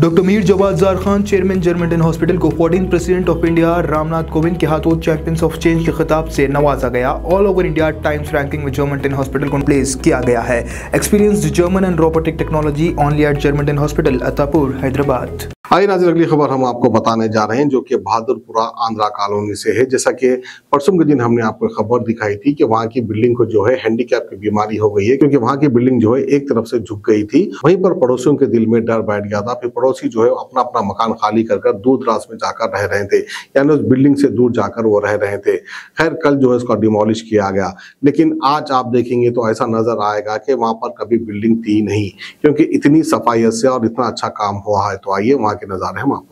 Doctor Mir Jawad Jar Khan, chairman Germanten hospital को fourteen president of India Ramnath Kovind के हाथों champions of change के खिताब से नवाजा गया। All over India Times ranking में जर्मेंटन हॉस्पिटल को प्लेस किया गया है। Experience German and robotic technology only at Germanten hospital Atapur Hyderabad आइए नाजिर, अगली खबर हम आपको बताने जा रहे हैं, जो कि बहादुरपुरा आंध्रा कॉलोनी से है। जैसा कि परसों के दिन हमने आपको खबर दिखाई थी कि वहाँ की बिल्डिंग को जो है हैंडीकैप की बीमारी हो गई है, क्योंकि वहाँ की बिल्डिंग जो है एक तरफ़ से झुक गई थी। वहीं पर पड़ोसियों के दिल में डर बैठ गया था। फिर पड़ोसी जो है अपना अपना मकान खाली कर कर दूर दराज में जाकर रह रहे थे, यानी उस बिल्डिंग से दूर जाकर वो रह रहे थे। खैर, कल जो है उसका डिमोलिश किया गया। लेकिन आज आप देखेंगे तो ऐसा नज़र आएगा कि वहाँ पर कभी बिल्डिंग थी नहीं, क्योंकि इतनी सफ़ाई से और इतना अच्छा काम हुआ है। तो आइए वहाँ के नज़ारे हम आपको